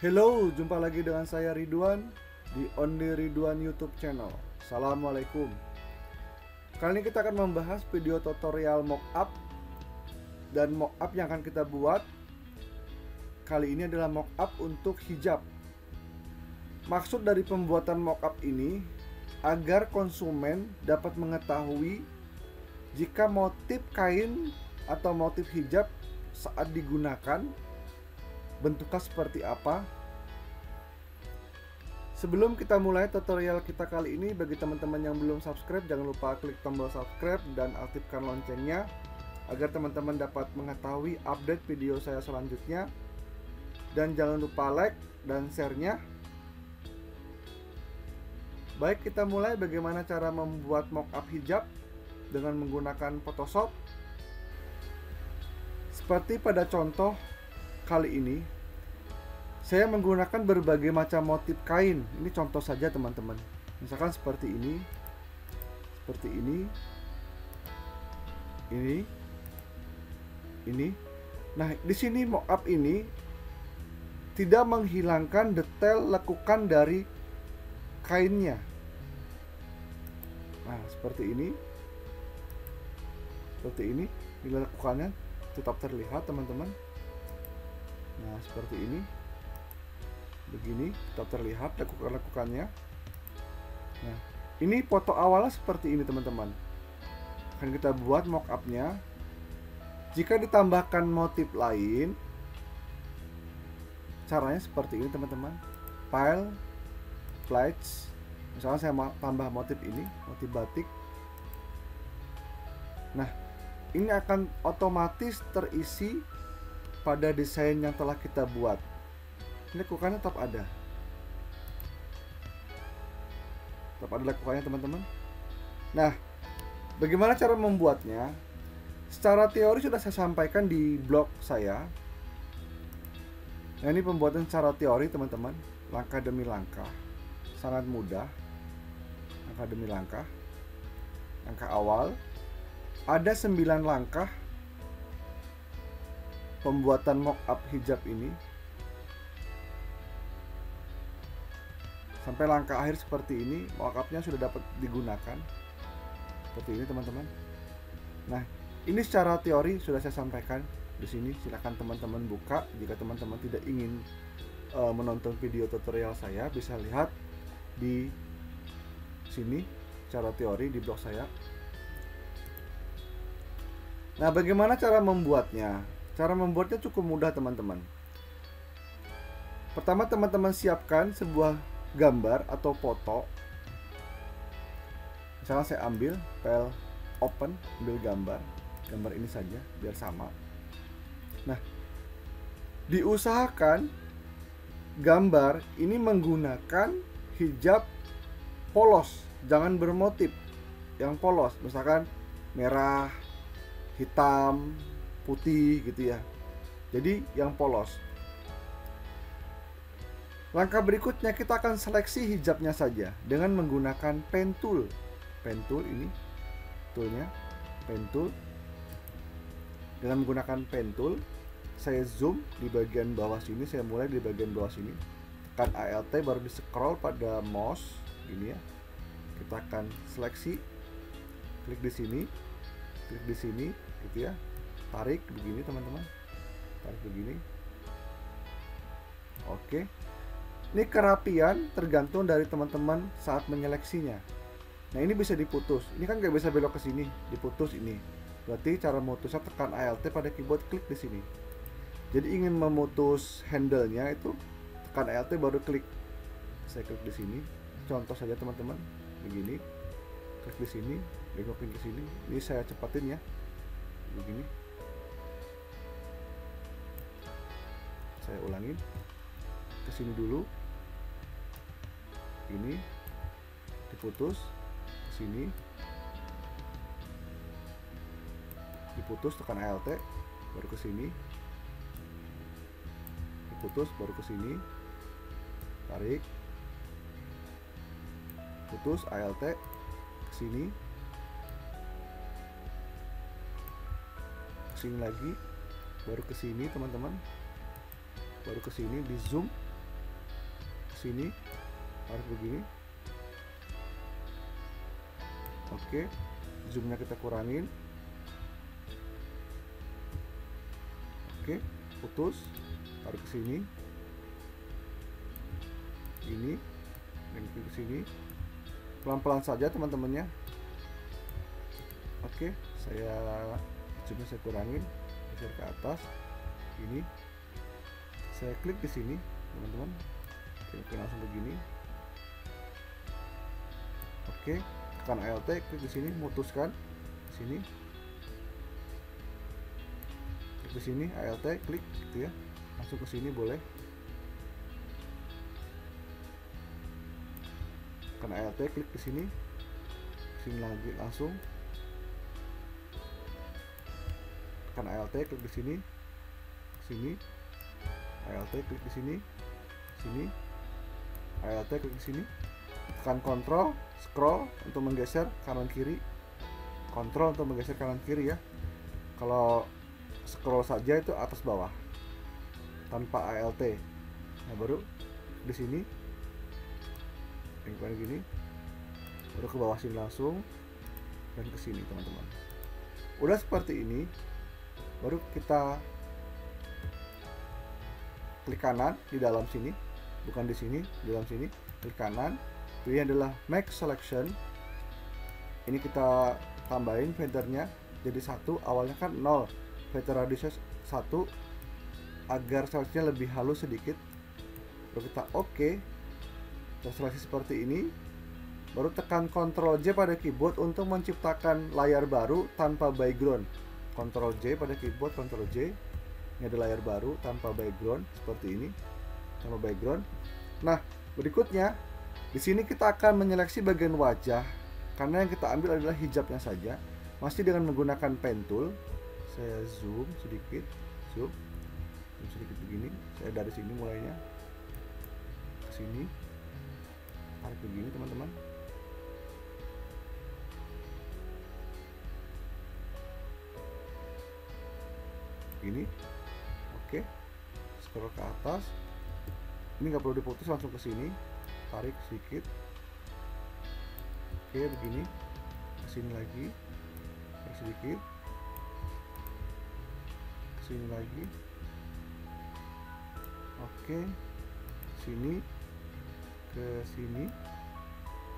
Hello, jumpa lagi dengan saya Ridwan di Only Ridwan YouTube channel. Assalamualaikum. Kali ini kita akan membahas video tutorial mockup dan mockup yang akan kita buat. Kali ini adalah mockup untuk hijab. Maksud dari pembuatan mockup ini agar konsumen dapat mengetahui jika motif kain atau motif hijab saat digunakan bentuknya seperti apa. Sebelum kita mulai tutorial kita kali ini, bagi teman-teman yang belum subscribe, jangan lupa klik tombol subscribe dan aktifkan loncengnya agar teman-teman dapat mengetahui update video saya selanjutnya. Dan jangan lupa like dan share-nya. Baik, kita mulai bagaimana cara membuat mockup hijab dengan menggunakan Photoshop. Seperti pada contoh kali ini saya menggunakan berbagai macam motif kain. Ini contoh saja teman-teman. Misalkan seperti ini. Seperti ini. Ini. Ini. Nah, di sini mockup ini tidak menghilangkan detail lekukan dari kainnya. Nah, seperti ini. Seperti ini. Bila lekukannya tetap terlihat, teman-teman. Nah, seperti ini. Begini, tetap terlihat lekukan-lekukannya. Nah, ini foto awalnya seperti ini, teman-teman. Akan kita buat mockupnya. Jika ditambahkan motif lain, caranya seperti ini, teman-teman. File, flights. Misalnya saya mau tambah motif ini, motif batik. Nah, ini akan otomatis terisi pada desain yang telah kita buat. Lekukannya tetap ada. Tetap ada lekukannya teman-teman. Nah, bagaimana cara membuatnya? Secara teori sudah saya sampaikan di blog saya. Nah, ini pembuatan secara teori teman-teman, langkah demi langkah. Sangat mudah. Langkah demi langkah. Langkah awal ada 9 langkah pembuatan mock-up hijab ini sampai langkah akhir seperti ini mock-upnya sudah dapat digunakan. Seperti ini teman-teman. Nah ini secara teori sudah saya sampaikan di sini. Silahkan teman-teman buka. Jika teman-teman tidak ingin uh, menonton video tutorial saya bisa lihat di sini secara teori di blog saya. Nah bagaimana cara membuatnya Cara membuatnya cukup mudah teman-teman. Pertama teman-teman siapkan sebuah gambar atau foto. Misalnya saya ambil file open, ambil gambar, gambar ini saja biar sama. Nah, diusahakan gambar ini menggunakan hijab polos, jangan bermotif yang polos, misalkan merah, hitam, putih gitu ya. Jadi yang polos. Langkah berikutnya kita akan seleksi hijabnya saja dengan menggunakan pen tool. Pen tool ini toolnya pen tool. Dengan menggunakan pen tool, saya zoom di bagian bawah sini, saya mulai di bagian bawah sini. Tekan ALT baru di scroll pada mouse ini ya. Kita akan seleksi klik di sini, klik di sini gitu ya tarik begini teman-teman. Tarik begini. Oke. Ini kerapian tergantung dari teman-teman saat menyeleksinya. Nah ini bisa diputus. Ini kan nggak bisa belok ke sini diputus ini. Berarti cara memutusnya tekan ALT pada keyboard klik di sini. Jadi ingin memutus handle-nya itu tekan ALT baru klik. Saya klik di sini. Contoh saja teman-teman. Begini. Klik di sini lengokin ke sini. Ini saya cepatin ya. Begini saya ulangin. Ke sini dulu. Ini. Diputus. Ke sini diputus tekan ALT baru ke sini diputus baru ke sini tarik. Putus ALT ke sini ke sini lagi baru ke sini teman-teman baru ke sini di zoom. Sini tarik begini. Oke zoomnya kita kurangin. Oke putus. Tarik ke sini. Ini dan ke sini. Pelan-pelan saja teman-temannya. Oke saya zoomnya saya kurangin. Geser ke atas. Ini saya klik di sini teman-teman. Oke langsung begini. Oke tekan ALT klik di sini memutuskan. Di sini. Klik di sini ALT klik gitu ya. Langsung ke sini boleh. Tekan ALT klik di sini. Sini lagi langsung. Tekan ALT klik di sini. Sini ALT klik di sini. Sini. ALT klik di sini. Tekan kontrol scroll untuk menggeser kanan kiri. Kontrol untuk menggeser kanan kiri ya. Kalau scroll saja itu atas bawah. Tanpa ALT nah baru di sini. Kayak gini. Baru ke bawah sini langsung. Dan ke sini teman-teman. Udah seperti ini baru kita klik kanan di dalam sini. Bukan di sini di dalam sini. Klik kanan. Pilih adalah make selection. Ini kita tambahin feathernya jadi satu. Awalnya kan 0 feather radiusnya satu. Agar seleksinya lebih halus sedikit. Baru kita oke okay. seleksi seperti ini. Baru tekan Ctrl J pada keyboard untuk menciptakan layar baru tanpa background. Ctrl J pada keyboard Ctrl J ini ada layar baru tanpa background seperti ini tanpa background. Nah berikutnya di sini kita akan menyeleksi bagian wajah karena yang kita ambil adalah hijabnya saja. Masih dengan menggunakan pen tool. Saya zoom sedikit zoom, zoom sedikit begini. Saya dari sini mulainya. Ke sini. Tarik begini teman-teman. Oke scroll ke atas. Ini nggak perlu diputus langsung ke sini. Tarik sedikit. Oke begini. Ke sini lagi. Tarik sedikit. Ke sini lagi. Oke sini. Ke sini.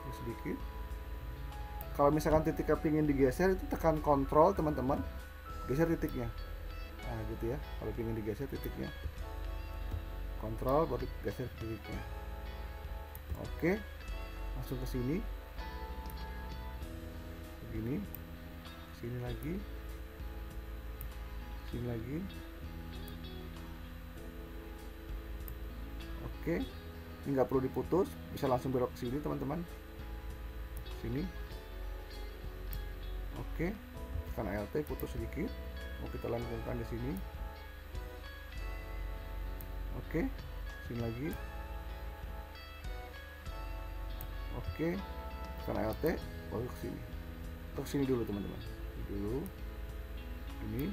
Terus sedikit. Kalau misalkan titiknya pingin digeser itu tekan kontrol teman-teman. Geser titiknya. Nah gitu ya. Kalau ingin digeser titiknya kontrol baru geser titiknya oke langsung ke sini. Begini. Sini lagi. Sini lagi. Oke ini nggak perlu diputus bisa langsung belok ke sini teman-teman. Sini. Oke tekan ALT putus sedikit. Mau kita lanjutkan di sini oke sini lagi. Oke tekan ALT baru ke sini. Ke sini dulu teman-teman. Dulu. Ini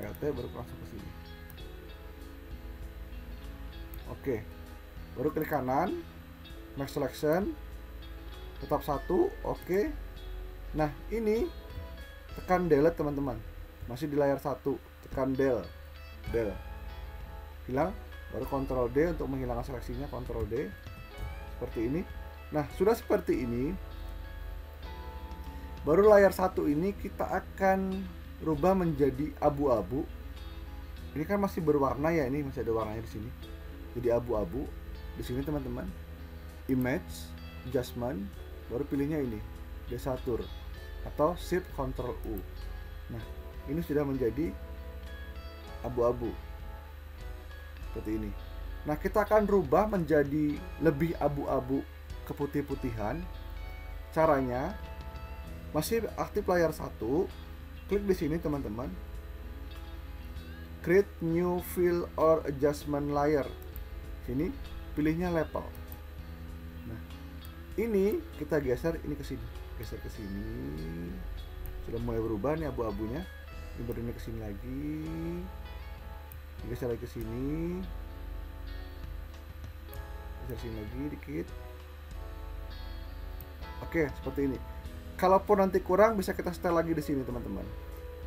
ALT baru langsung ke sini. Oke baru klik kanan. Make selection. Tetap satu oke. Nah ini tekan delete teman-teman. Masih di layar satu tekan del del hilang baru kontrol D untuk menghilangkan seleksinya kontrol D. Seperti ini. Nah sudah seperti ini baru layar satu ini kita akan rubah menjadi abu-abu. Ini kan masih berwarna ya ini masih ada warnanya di sini. Jadi abu-abu. Di sini teman-teman image adjustment baru pilihnya ini desatur atau shift control U. Nah ini sudah menjadi abu-abu seperti ini. Nah kita akan rubah menjadi lebih abu-abu keputih-putihan. Caranya masih aktif layar satu. Klik di sini teman-teman. Create new fill or adjustment layer. Sini pilihnya level nah ini kita geser ini ke sini. Geser ke sini. Sudah mulai berubah nih abu-abunya. Ini ke sini lagi geser lagi ke sini. Geser sini lagi dikit. Oke seperti ini. Kalaupun nanti kurang bisa kita setel lagi di sini teman-teman.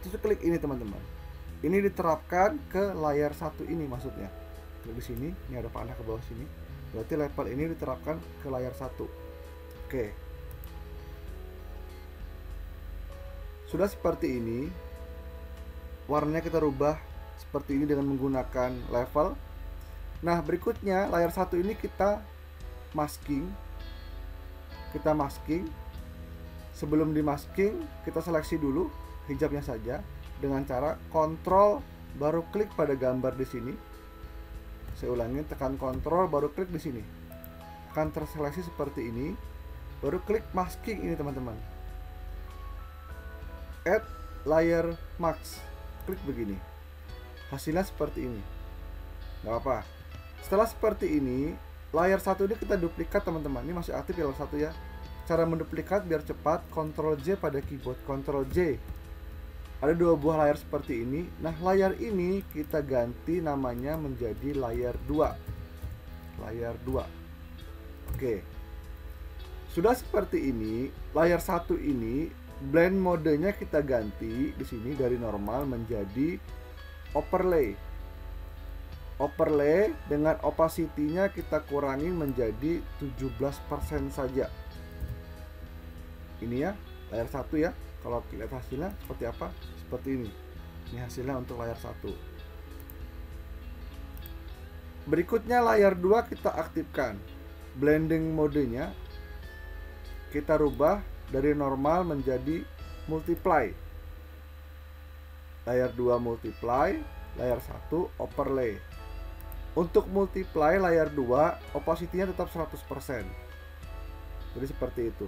Terus klik ini teman-teman. Ini diterapkan ke layar satu ini maksudnya. Klik di sini ini ada panah ke bawah sini. Berarti level ini diterapkan ke layar satu. Oke. Sudah seperti ini. Warnanya kita rubah seperti ini dengan menggunakan level. Nah berikutnya layar satu ini kita masking. Kita masking. Sebelum di masking kita seleksi dulu hijabnya saja dengan cara kontrol baru klik pada gambar di sini. Saya ulangi tekan kontrol baru klik di sini. Akan terseleksi seperti ini. Baru klik masking ini teman-teman. Add layer max klik begini hasilnya seperti ini. Nggak apa setelah seperti ini layar satu ini kita duplikat teman-teman. Ini masih aktif ya layar satu ya. Cara menduplikat biar cepat Ctrl J pada keyboard. Ctrl J. Ada dua buah layar seperti ini. Nah layar ini kita ganti namanya menjadi layar 2 layar 2 oke. Sudah seperti ini layar satu ini blend modenya kita ganti di sini dari normal menjadi overlay. Overlay dengan opacity-nya kita kurangi menjadi 17% saja. Ini ya layar satu ya. Kalau lihat hasilnya seperti apa? Seperti ini. Ini hasilnya untuk layar satu. Berikutnya layar 2 kita aktifkan. Blending modenya kita rubah dari normal menjadi multiply layar 2 multiply layar 1 overlay. Untuk multiply layar 2 opacity-nya tetap 100% jadi seperti itu.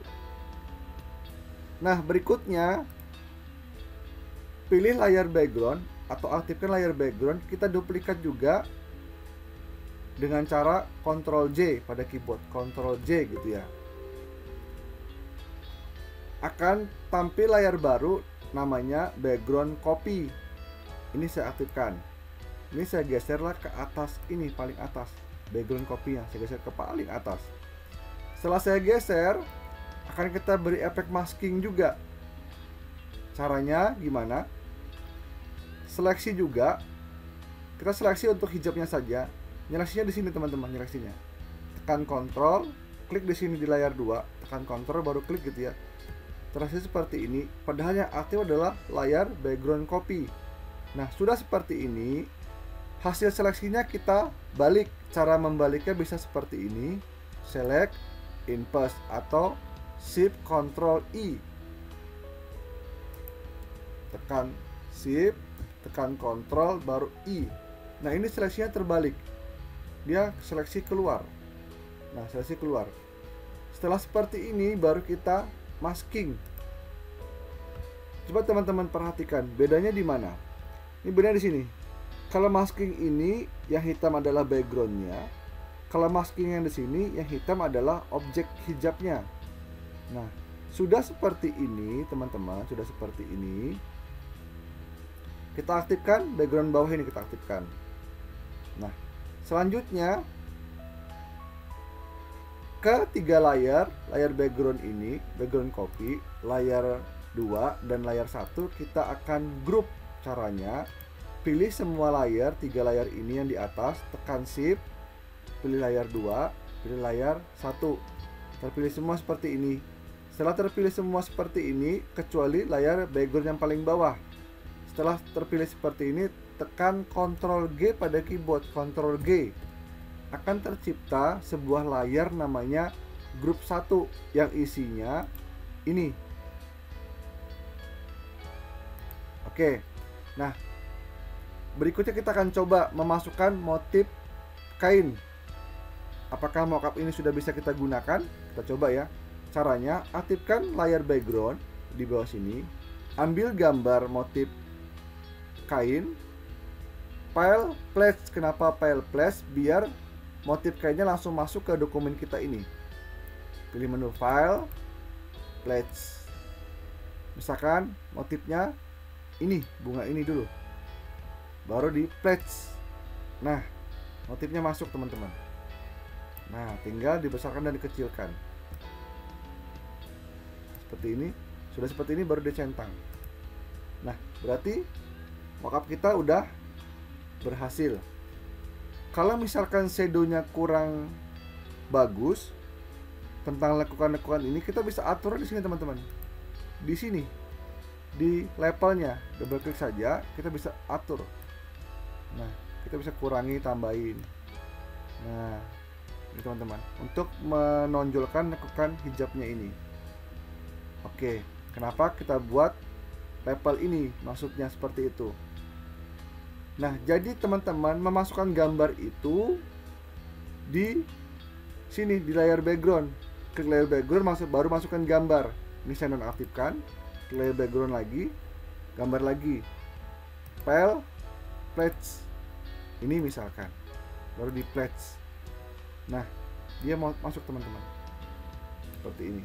Nah berikutnya pilih layar background atau aktifkan layar background. Kita duplikat juga dengan cara Ctrl J pada keyboard. Ctrl J gitu ya. Akan tampil layar baru namanya background copy. Ini saya aktifkan. Ini saya geserlah ke atas ini paling atas. Background copy yang saya geser ke paling atas. Setelah saya geser akan kita beri efek masking juga. Caranya gimana? Seleksi juga. Kita seleksi untuk hijabnya saja. Nyeleksinya di sini teman-teman nyeleksinya. Tekan kontrol klik di sini di layar 2 tekan kontrol baru klik gitu ya terasa seperti ini padahal yang aktif adalah layar background copy. Nah sudah seperti ini hasil seleksinya kita balik. Cara membaliknya bisa seperti ini. Select input atau shift control I tekan shift tekan control baru I nah ini seleksinya terbalik. Dia seleksi keluar. Nah seleksi keluar. Setelah seperti ini baru kita masking. Coba teman-teman perhatikan bedanya di mana. Ini bedanya di sini. Kalau masking ini yang hitam adalah backgroundnya. Kalau masking yang di sini yang hitam adalah objek hijabnya. Nah, sudah seperti ini teman-teman, sudah seperti ini. Kita aktifkan background bawah ini kita aktifkan. Nah, selanjutnya ke tiga layar, layar background ini, background copy, layar 2 dan layar satu kita akan grup caranya. Pilih semua layar, tiga layar ini yang di atas, tekan shift, pilih layar 2, pilih layar satu. Terpilih semua seperti ini. Setelah terpilih semua seperti ini, kecuali layar background yang paling bawah. Setelah terpilih seperti ini, tekan Ctrl G pada keyboard, Ctrl G akan tercipta sebuah layar namanya grup 1 yang isinya ini. Oke. Nah, berikutnya kita akan coba memasukkan motif kain. Apakah mockup ini sudah bisa kita gunakan? Kita coba ya. Caranya, aktifkan layar background di bawah sini. Ambil gambar motif kain. File flash. Kenapa file flash? Biar motif kainnya langsung masuk ke dokumen kita ini pilih menu file pledge misalkan motifnya ini bunga ini dulu baru di pledge nah motifnya masuk teman-teman Nah, tinggal dibesarkan dan dikecilkan. Seperti ini. Sudah seperti ini baru dicentang. Nah, berarti mockup kita udah berhasil. Kalau misalkan shadownya kurang bagus tentang lekukan-lekukan ini, kita bisa atur di sini teman-teman. Di sini, di levelnya, double klik saja, kita bisa atur. Nah, kita bisa kurangi, tambahin. Nah, ini teman-teman, untuk menonjolkan lekukan hijabnya ini. Oke, kenapa kita buat level ini? Maksudnya seperti itu. Nah, jadi teman-teman memasukkan gambar itu di sini di layar background. Klik layar background masuk baru masukkan gambar. Ini saya nonaktifkan. Klik layar background lagi, gambar lagi. File, pledge. Ini misalkan baru di pledge. Nah, dia mau masuk teman-teman. Seperti ini.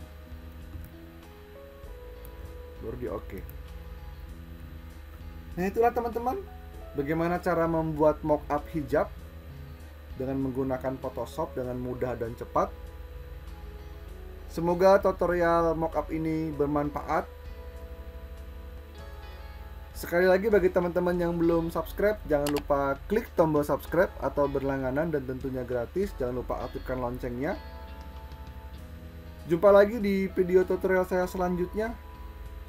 Baru di oke. Okay. Nah, itulah teman-teman bagaimana cara membuat mockup hijab dengan menggunakan Photoshop dengan mudah dan cepat. Semoga tutorial mockup ini bermanfaat. Sekali lagi bagi teman-teman yang belum subscribe, jangan lupa klik tombol subscribe atau berlangganan dan tentunya gratis. Jangan lupa aktifkan loncengnya. Jumpa lagi di video tutorial saya selanjutnya.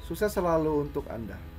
Sukses selalu untuk Anda.